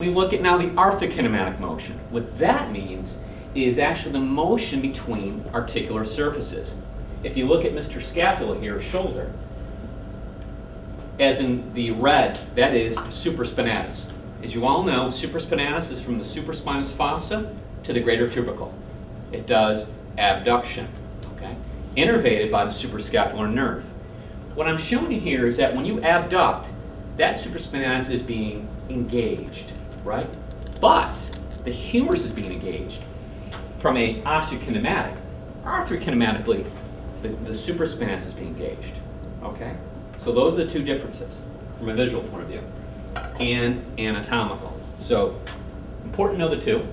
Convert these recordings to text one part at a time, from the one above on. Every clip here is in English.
We look at now the arthrokinematic motion. What that means is actually the motion between articular surfaces. If you look at Mr. Scapula here, shoulder, as in the red, that is supraspinatus. As you all know, supraspinatus is from the supraspinous fossa to the greater tubercle. It does abduction, okay? Innervated by the suprascapular nerve. What I'm showing you here is that when you abduct, that supraspinatus is being engaged, right? But the humerus is being engaged from a osteokinematic. Arthrokinematically, the, the supraspinatus is being engaged, okay? So those are the two differences from a visual point of view and anatomical. So important to know the two.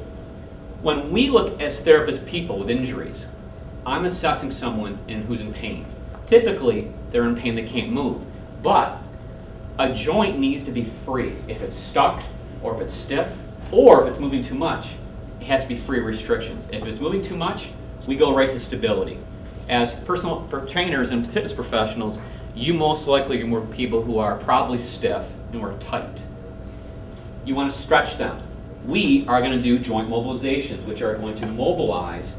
When we look as therapists people with injuries, I'm assessing someone in, who's in pain. Typically, they're in pain, they can't move. But a joint needs to be free. If it's stuck, or if it's stiff, or if it's moving too much, it has to be free restrictions. If it's moving too much, we go right to stability. As personal trainers and fitness professionals, you most likely work people who are probably stiff and are tight. You want to stretch them. We are going to do joint mobilizations, which are going to mobilize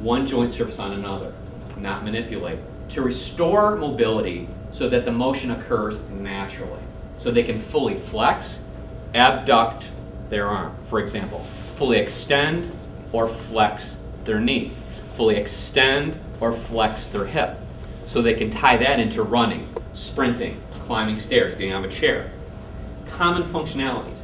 one joint surface on another, not manipulate, to restore mobility so that the motion occurs naturally. So they can fully flex, abduct their arm, for example, fully extend or flex their knee, fully extend or flex their hip so they can tie that into running, sprinting, climbing stairs, getting out of a chair. Common functionalities.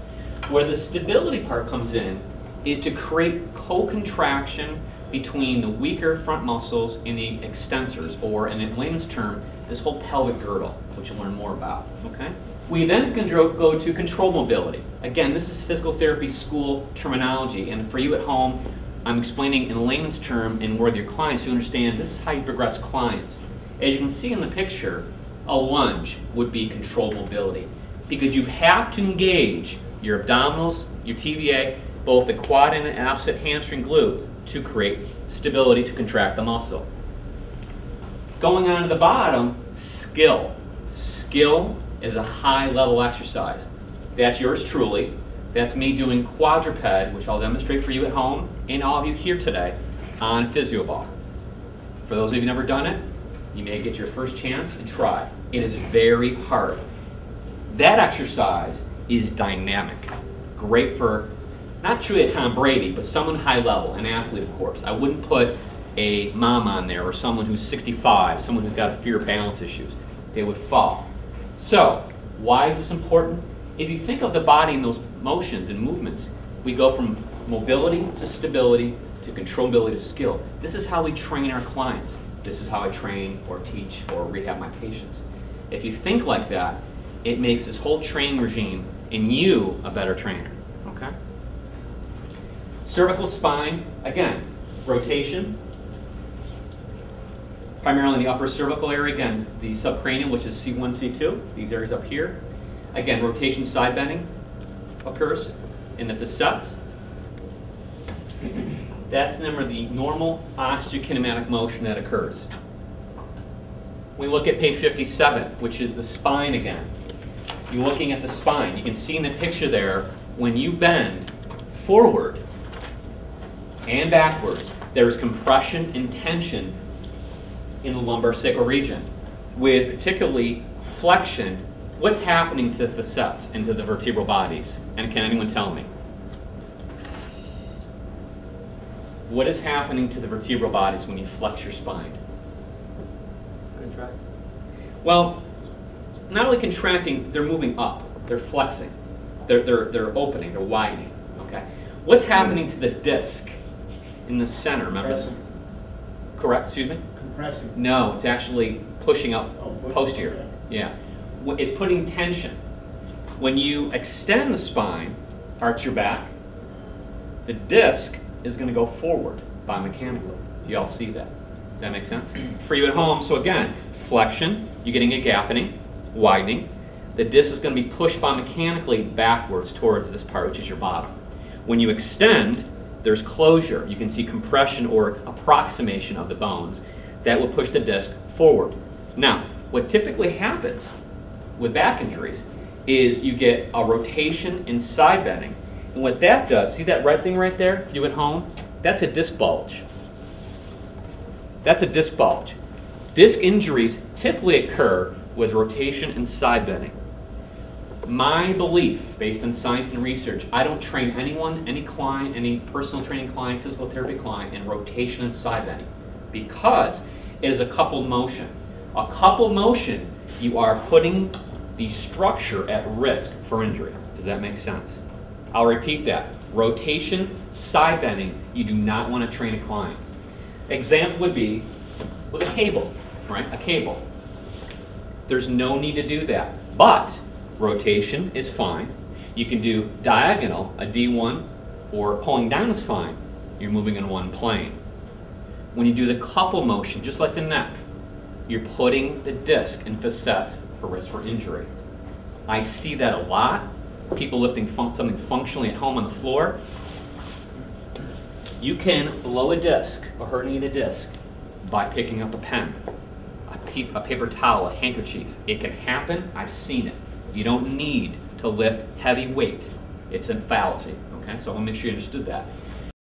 Where the stability part comes in is to create co-contraction between the weaker front muscles and the extensors, or in layman's term, this whole pelvic girdle, which you'll learn more about, okay? We then can go to control mobility. Again, this is physical therapy school terminology, and for you at home, I'm explaining in layman's term and with your clients to understand this is how you progress clients. As you can see in the picture, a lunge would be control mobility because you have to engage your abdominals, your TVA, both the quad and the opposite hamstring glute to create stability to contract the muscle. Going on to the bottom, skill. Skill is a high level exercise. That's yours truly. That's me doing quadruped, which I'll demonstrate for you at home and all of you here today on PhysioBall. For those of you who've never done it, you may get your first chance and try. It is very hard. That exercise is dynamic. Great for not truly a Tom Brady, but someone high level, an athlete, of course. I wouldn't put a mom on there or someone who's 65, someone who's got a fear of balance issues. They would fall. So, why is this important? If you think of the body in those motions and movements, we go from mobility to stability to controllability to skill. This is how we train our clients. This is how I train or teach or rehab my patients. If you think like that, it makes this whole training regime in you a better trainer. Okay? Cervical spine, again, rotation, primarily in the upper cervical area, again, the subcranium, which is C1, C2, these areas up here. Again, rotation side bending occurs in the facets. That's number the normal osteokinematic motion that occurs. We look at page 57, which is the spine again. You're looking at the spine. You can see in the picture there, when you bend forward and backwards, there's compression and tension in the lumbar sacral region, with particularly flexion. What's happening to the facets and to the vertebral bodies? And can anyone tell me? What is happening to the vertebral bodies when you flex your spine? Contract. Well, not only contracting, they're moving up. They're flexing. They're, they're, they're opening. They're widening. Okay. What's happening to the disc in the center? Remember? Correct. Excuse me. Compressing. No, it's actually pushing up Oh, pushing, posterior. okay. Yeah. It's putting tension. When you extend the spine, arch your back, the disc is going to go forward biomechanically. Do you all see that? Does that make sense? For you at home, so again, flexion, you're getting a gappening, widening. The disc is going to be pushed biomechanically backwards towards this part, which is your bottom. When you extend, there's closure. You can see compression or approximation of the bones that will push the disc forward. Now, what typically happens with back injuries is you get a rotation and side bending, And what that does, see that red thing right there, you at home? That's a disc bulge. That's a disc bulge. Disc injuries typically occur with rotation and side bending. My belief, based on science and research, I don't train anyone, any client, any personal training client, physical therapy client in rotation and side bending because it is a coupled motion. A coupled motion, you are putting the structure at risk for injury. Does that make sense? I'll repeat that. Rotation, side bending, you do not want to train a client. Example would be with a cable, right? A cable. There's no need to do that. But rotation is fine. You can do diagonal, a D1, or pulling down is fine. You're moving in one plane. When you do the couple motion, just like the neck, you're putting the disc in facet for risk for injury. I see that a lot. People lifting fun- something functionally at home on the floor. You can blow a disc or herniate a disc by picking up a pen, a, a paper towel, a handkerchief. It can happen. I've seen it. You don't need to lift heavy weight. It's a fallacy. Okay, so I want to make sure you understood that.